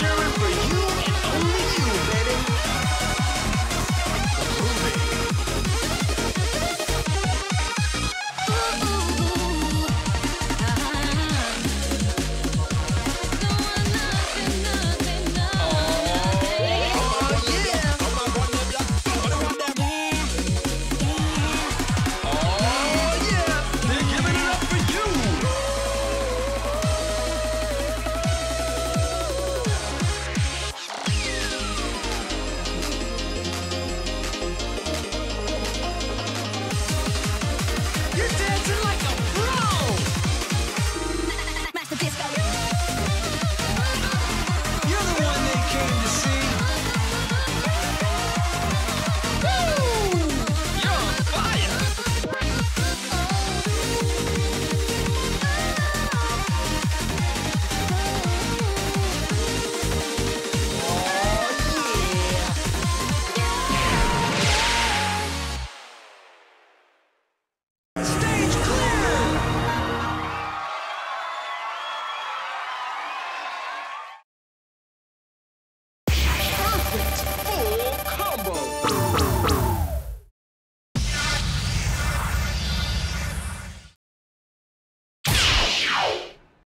cheering for you.